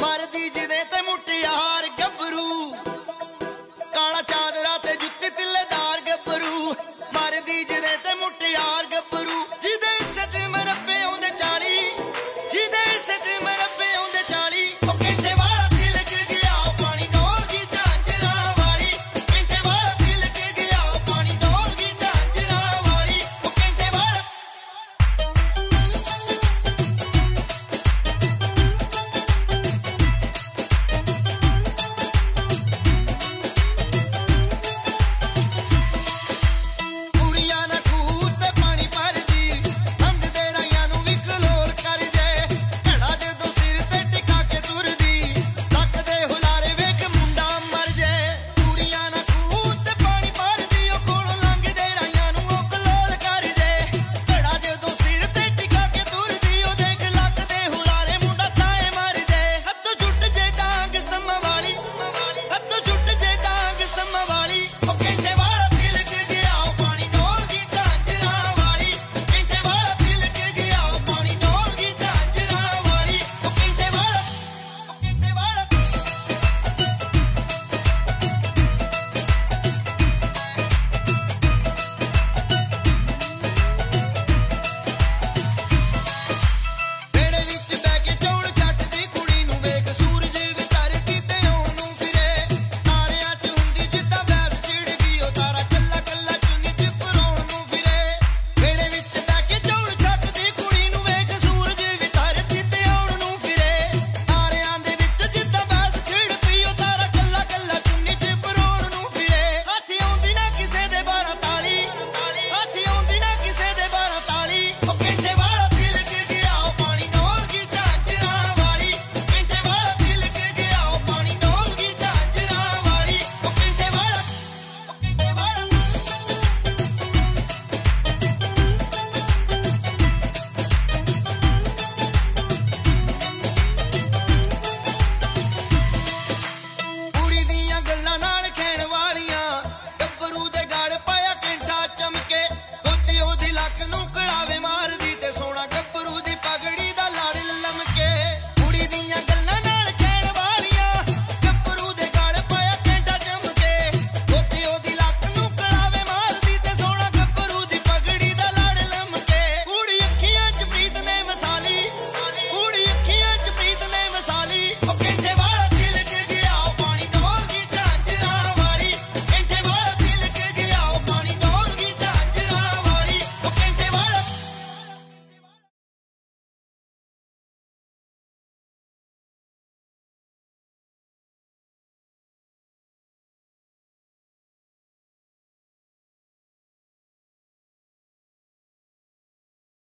ਮਰਦੀ ਜਿਹਦੇ ਤੇ ਮੁੱਟਿਆ